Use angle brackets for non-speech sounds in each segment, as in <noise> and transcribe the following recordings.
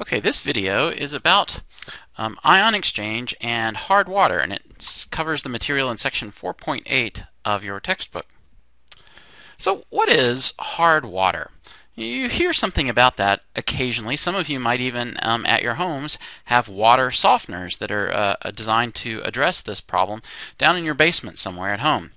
Okay, this video is about um, ion exchange and hard water, and it covers the material in section 4.8 of your textbook. So, what is hard water? You hear something about that occasionally. Some of you might even, um, at your homes, have water softeners that are uh, uh, designed to address this problem down in your basement somewhere at home.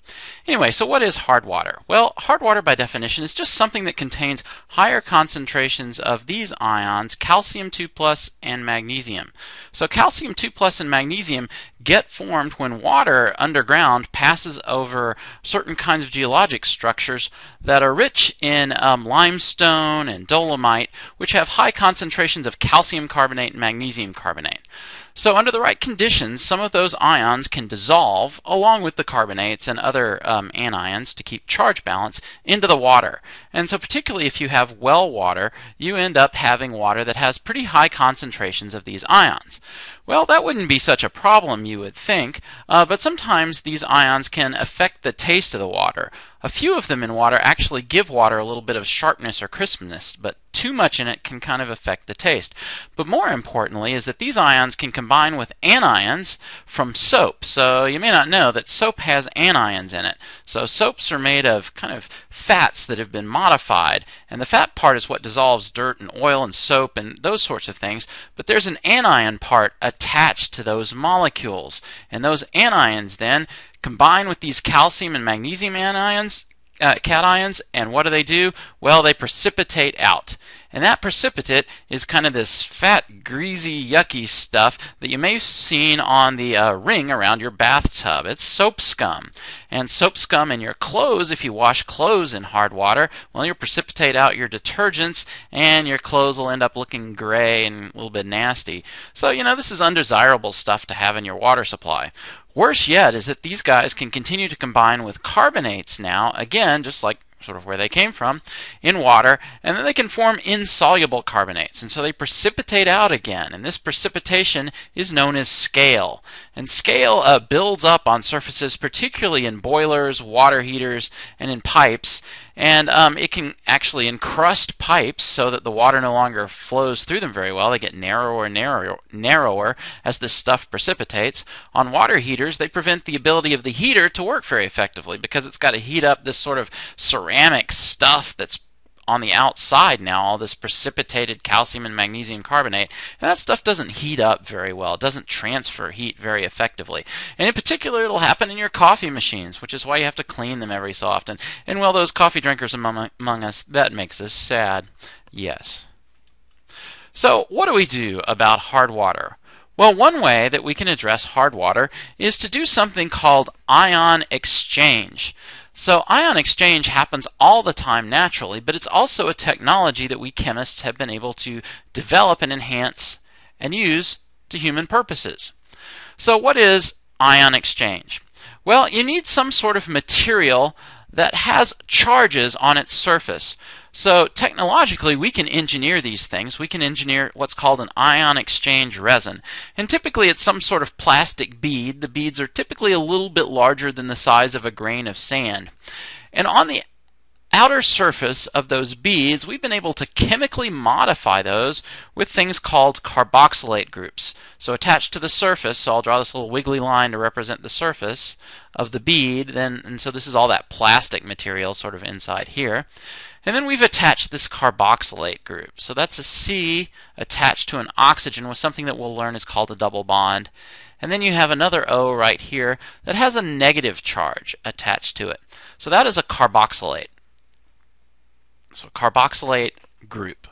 Anyway, so what is hard water? Well, hard water by definition is just something that contains higher concentrations of these ions, calcium 2 plus and magnesium. So calcium 2 plus and magnesium get formed when water underground passes over certain kinds of geologic structures that are rich in um, limestone and dolomite, which have high concentrations of calcium carbonate and magnesium carbonate. So under the right conditions, some of those ions can dissolve along with the carbonates and other um, anions to keep charge balance into the water. And so particularly if you have well water, you end up having water that has pretty high concentrations of these ions. Well, that wouldn't be such a problem, you would think, uh, but sometimes these ions can affect the taste of the water. A few of them in water actually give water a little bit of sharpness or crispness, but too much in it can kind of affect the taste. But more importantly is that these ions can combine with anions from soap. So you may not know that soap has anions in it. So soaps are made of kind of fats that have been modified, and the fat part is what dissolves dirt and oil and soap and those sorts of things. But there's an anion part attached to those molecules, and those anions then combine with these calcium and magnesium anions uh, cations, and what do they do? Well, they precipitate out. And that precipitate is kind of this fat, greasy, yucky stuff that you may have seen on the uh, ring around your bathtub. It's soap scum. And soap scum in your clothes, if you wash clothes in hard water, well, you'll precipitate out your detergents, and your clothes will end up looking gray and a little bit nasty. So, you know, this is undesirable stuff to have in your water supply. Worse yet is that these guys can continue to combine with carbonates now, again, just like sort of where they came from, in water, and then they can form insoluble carbonates. And so they precipitate out again, and this precipitation is known as scale. And scale uh, builds up on surfaces, particularly in boilers, water heaters, and in pipes. And um, it can actually encrust pipes so that the water no longer flows through them very well. They get narrower and narrower, narrower as this stuff precipitates. On water heaters, they prevent the ability of the heater to work very effectively because it's got to heat up this sort of ceramic stuff that's on the outside now, all this precipitated calcium and magnesium carbonate, and that stuff doesn't heat up very well. It doesn't transfer heat very effectively. And in particular, it'll happen in your coffee machines, which is why you have to clean them every so often. And well, those coffee drinkers among, among us, that makes us sad. Yes. So, what do we do about hard water? Well, one way that we can address hard water is to do something called ion exchange. So ion exchange happens all the time naturally, but it's also a technology that we chemists have been able to develop and enhance and use to human purposes. So what is ion exchange? Well, you need some sort of material that has charges on its surface. So technologically, we can engineer these things. We can engineer what's called an ion exchange resin. And typically it's some sort of plastic bead. The beads are typically a little bit larger than the size of a grain of sand. And on the outer surface of those beads, we've been able to chemically modify those with things called carboxylate groups. So attached to the surface, so I'll draw this little wiggly line to represent the surface of the bead, then and so this is all that plastic material sort of inside here. And then we've attached this carboxylate group. So that's a C attached to an oxygen with something that we'll learn is called a double bond. And then you have another O right here that has a negative charge attached to it. So that is a carboxylate. So carboxylate group.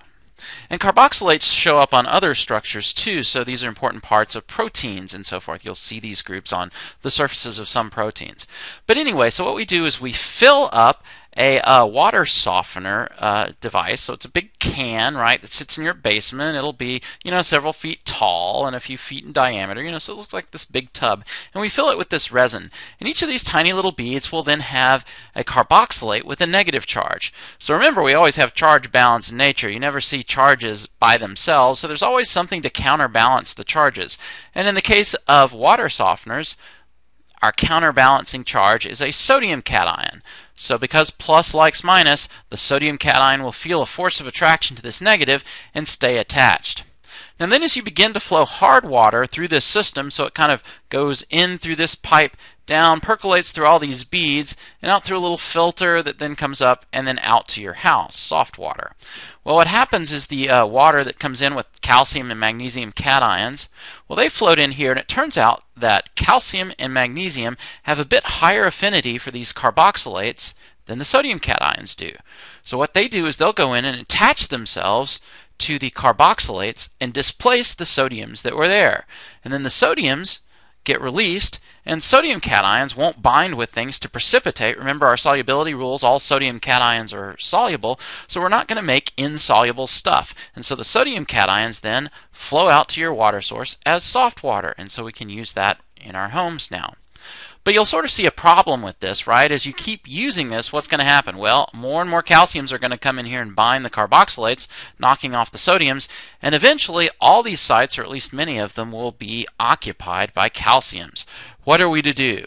And carboxylates show up on other structures too, so these are important parts of proteins and so forth. You'll see these groups on the surfaces of some proteins. But anyway, so what we do is we fill up a uh, water softener uh, device. So it's a big can, right, that sits in your basement. It'll be, you know, several feet tall and a few feet in diameter, you know, so it looks like this big tub. And we fill it with this resin. And each of these tiny little beads will then have a carboxylate with a negative charge. So remember, we always have charge balance in nature. You never see charges by themselves, so there's always something to counterbalance the charges. And in the case of water softeners, our counterbalancing charge is a sodium cation. So because plus likes minus, the sodium cation will feel a force of attraction to this negative and stay attached. Now then as you begin to flow hard water through this system, so it kind of goes in through this pipe, down, percolates through all these beads, and out through a little filter that then comes up and then out to your house, soft water. Well, what happens is the uh, water that comes in with calcium and magnesium cations, well, they float in here, and it turns out that calcium and magnesium have a bit higher affinity for these carboxylates than the sodium cations do. So what they do is they'll go in and attach themselves to the carboxylates and displace the sodiums that were there. And then the sodiums get released, and sodium cations won't bind with things to precipitate. Remember our solubility rules, all sodium cations are soluble, so we're not going to make insoluble stuff. And so the sodium cations then flow out to your water source as soft water, and so we can use that in our homes now. But you'll sort of see a problem with this, right? As you keep using this, what's going to happen? Well, more and more calciums are going to come in here and bind the carboxylates, knocking off the sodiums, and eventually all these sites, or at least many of them, will be occupied by calciums. What are we to do?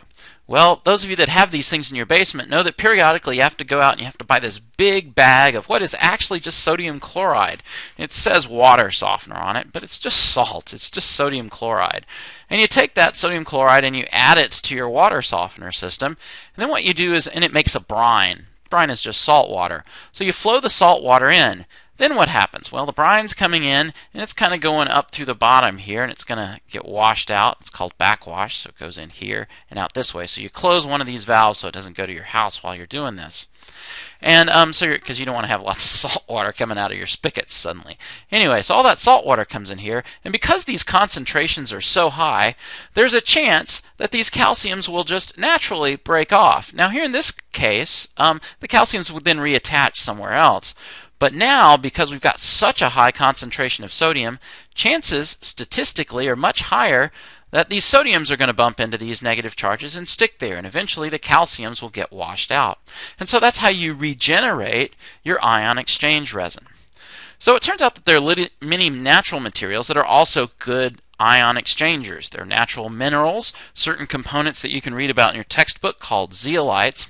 Well, those of you that have these things in your basement know that periodically you have to go out and you have to buy this big bag of what is actually just sodium chloride. It says water softener on it, but it's just salt. It's just sodium chloride. And you take that sodium chloride and you add it to your water softener system. And then what you do is, and it makes a brine. Brine is just salt water. So you flow the salt water in. Then what happens? Well, the brine's coming in and it's kind of going up through the bottom here and it's going to get washed out. It's called backwash, so it goes in here and out this way. So you close one of these valves so it doesn't go to your house while you're doing this. And um, so because you don't want to have lots of <laughs> salt water coming out of your spigots suddenly. Anyway, so all that salt water comes in here, and because these concentrations are so high, there's a chance that these calciums will just naturally break off. Now here in this case, um, the calciums would then reattach somewhere else. But now, because we've got such a high concentration of sodium, chances statistically are much higher that these sodiums are going to bump into these negative charges and stick there, and eventually the calciums will get washed out. And so that's how you regenerate your ion exchange resin. So it turns out that there are many natural materials that are also good ion exchangers. They're natural minerals, certain components that you can read about in your textbook called zeolites,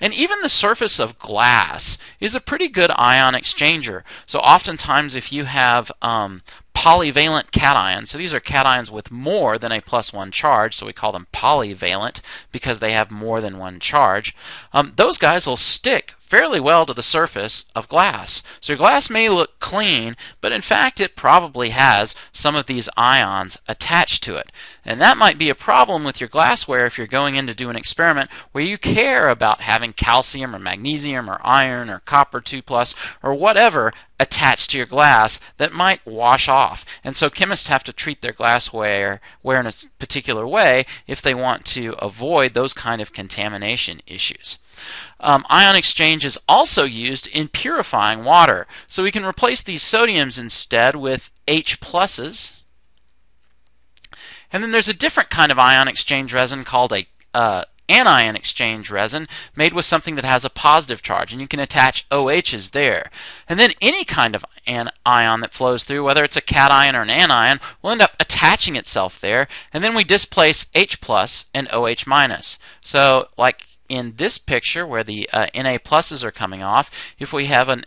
and even the surface of glass is a pretty good ion exchanger. So oftentimes if you have um, polyvalent cations. So these are cations with more than a plus one charge, so we call them polyvalent because they have more than one charge. Um, those guys will stick fairly well to the surface of glass. So your glass may look clean, but in fact it probably has some of these ions attached to it. And that might be a problem with your glassware if you're going in to do an experiment where you care about having calcium or magnesium or iron or copper 2 plus or whatever attached to your glass that might wash off. And so chemists have to treat their glassware in a particular way if they want to avoid those kind of contamination issues. Um, ion exchange is also used in purifying water. So we can replace these sodiums instead with H pluses. And then there's a different kind of ion exchange resin called a uh, anion exchange resin made with something that has a positive charge, and you can attach OHs there. And then any kind of an ion that flows through, whether it's a cation or an anion, will end up attaching itself there, and then we displace H plus and OH minus. So, like in this picture where the uh, Na pluses are coming off, if we have an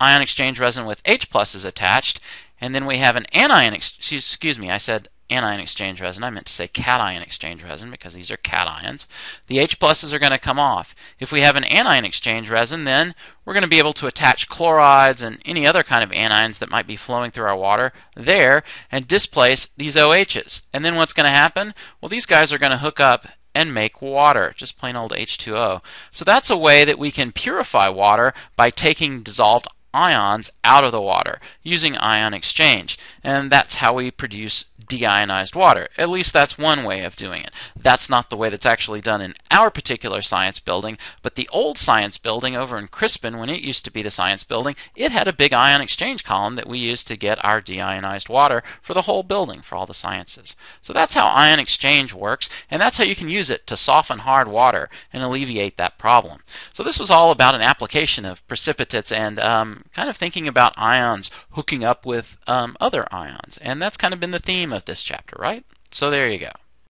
ion exchange resin with H pluses attached, and then we have an anion, excuse me, I said anion exchange resin. I meant to say cation exchange resin because these are cations. The H pluses are going to come off. If we have an anion exchange resin, then we're going to be able to attach chlorides and any other kind of anions that might be flowing through our water there and displace these OHs. And then what's going to happen? Well, these guys are going to hook up and make water, just plain old H2O. So that's a way that we can purify water by taking dissolved ions out of the water using ion exchange. And that's how we produce deionized water. At least that's one way of doing it. That's not the way that's actually done in our particular science building, but the old science building over in Crispin, when it used to be the science building, it had a big ion exchange column that we used to get our deionized water for the whole building, for all the sciences. So that's how ion exchange works, and that's how you can use it to soften hard water and alleviate that problem. So this was all about an application of precipitates and um, kind of thinking about ions hooking up with um, other ions, and that's kind of been the theme of this chapter, right? So there you go.